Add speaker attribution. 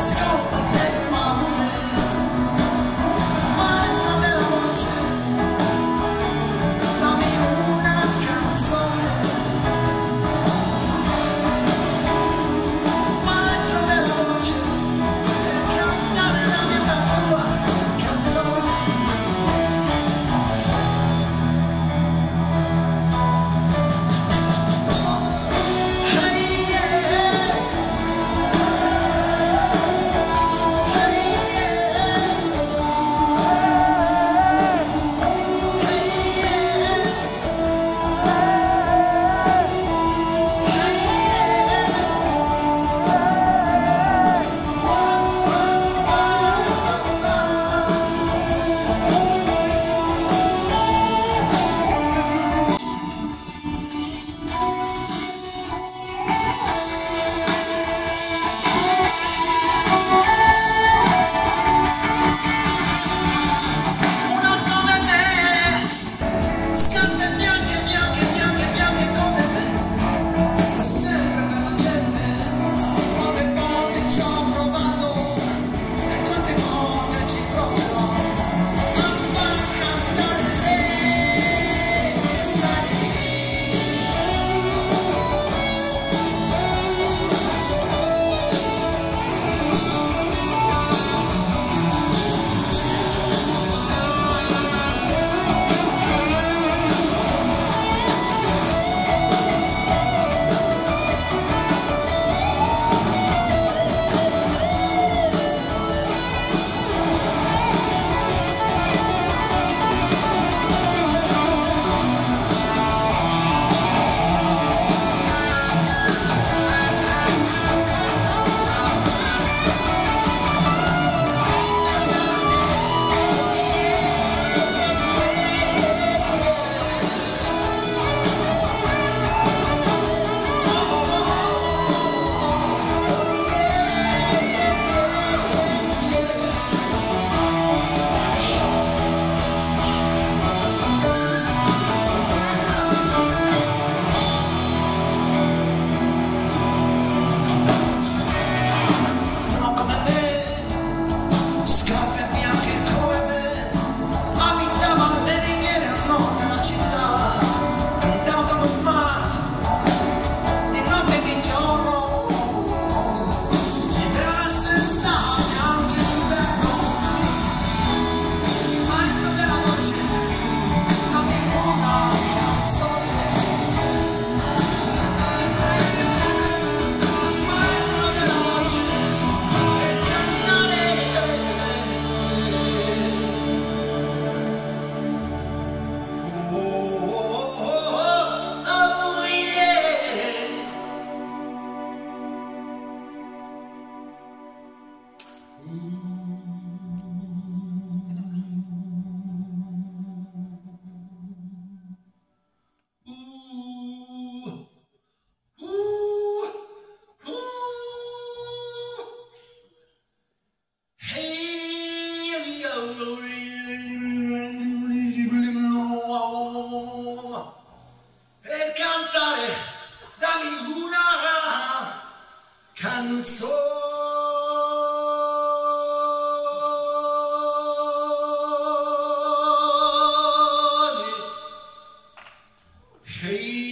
Speaker 1: Stop. Armada de hey